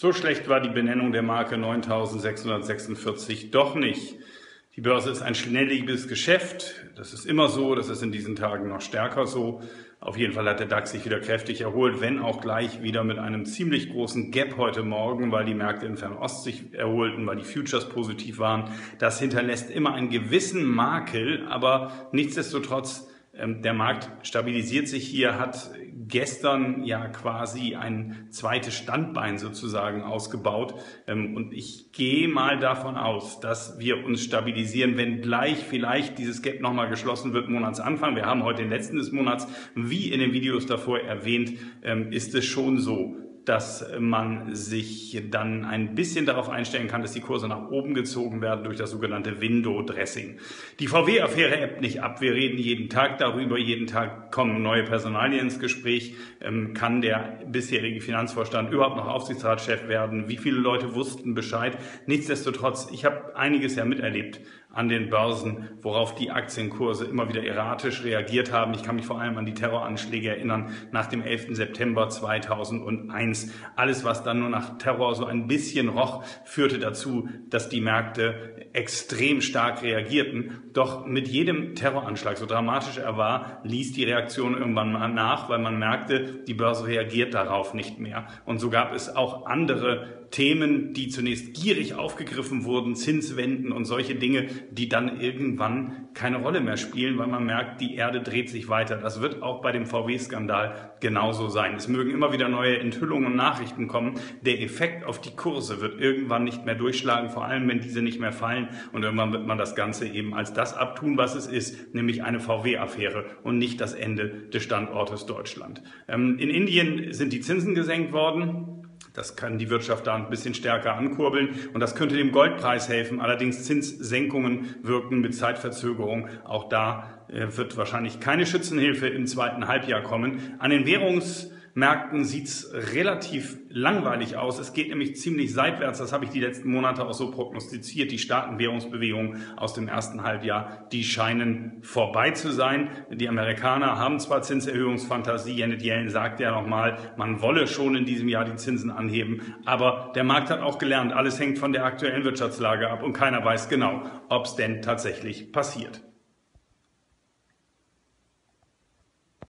So schlecht war die Benennung der Marke 9646 doch nicht. Die Börse ist ein schnelllebiges Geschäft. Das ist immer so. Das ist in diesen Tagen noch stärker so. Auf jeden Fall hat der DAX sich wieder kräftig erholt, wenn auch gleich wieder mit einem ziemlich großen Gap heute Morgen, weil die Märkte in Fernost sich erholten, weil die Futures positiv waren. Das hinterlässt immer einen gewissen Makel, aber nichtsdestotrotz ähm, der Markt stabilisiert sich hier, hat gestern ja quasi ein zweites Standbein sozusagen ausgebaut. Ähm, und ich gehe mal davon aus, dass wir uns stabilisieren, wenn gleich vielleicht dieses Gap nochmal geschlossen wird, Monatsanfang. Wir haben heute den letzten des Monats. Wie in den Videos davor erwähnt, ähm, ist es schon so, dass man sich dann ein bisschen darauf einstellen kann, dass die Kurse nach oben gezogen werden durch das sogenannte Window Dressing. Die VW-Affäre ebbt nicht ab. Wir reden jeden Tag darüber. Jeden Tag kommen neue Personalien ins Gespräch. Ähm, kann der bisherige Finanzvorstand überhaupt noch Aufsichtsratschef werden? Wie viele Leute wussten Bescheid? Nichtsdestotrotz, ich habe einiges ja miterlebt an den Börsen, worauf die Aktienkurse immer wieder erratisch reagiert haben. Ich kann mich vor allem an die Terroranschläge erinnern nach dem 11. September 2001. Alles, was dann nur nach Terror so ein bisschen roch, führte dazu, dass die Märkte extrem stark reagierten. Doch mit jedem Terroranschlag, so dramatisch er war, ließ die Reaktion irgendwann mal nach, weil man merkte, die Börse reagiert darauf nicht mehr. Und so gab es auch andere Themen, die zunächst gierig aufgegriffen wurden, Zinswenden und solche Dinge, die dann irgendwann keine Rolle mehr spielen, weil man merkt, die Erde dreht sich weiter. Das wird auch bei dem VW-Skandal genauso sein. Es mögen immer wieder neue Enthüllungen und Nachrichten kommen. Der Effekt auf die Kurse wird irgendwann nicht mehr durchschlagen, vor allem wenn diese nicht mehr fallen. Und irgendwann wird man das Ganze eben als das abtun, was es ist, nämlich eine VW-Affäre und nicht das Ende des Standortes Deutschland. Ähm, in Indien sind die Zinsen gesenkt worden. Das kann die Wirtschaft da ein bisschen stärker ankurbeln und das könnte dem Goldpreis helfen. Allerdings Zinssenkungen wirken mit Zeitverzögerung. Auch da äh, wird wahrscheinlich keine Schützenhilfe im zweiten Halbjahr kommen. An den Währungs Märkten sieht's relativ langweilig aus. Es geht nämlich ziemlich seitwärts. Das habe ich die letzten Monate auch so prognostiziert. Die starken Währungsbewegungen aus dem ersten Halbjahr, die scheinen vorbei zu sein. Die Amerikaner haben zwar Zinserhöhungsfantasie. Janet Yellen sagt ja nochmal, man wolle schon in diesem Jahr die Zinsen anheben. Aber der Markt hat auch gelernt, alles hängt von der aktuellen Wirtschaftslage ab und keiner weiß genau, ob es denn tatsächlich passiert.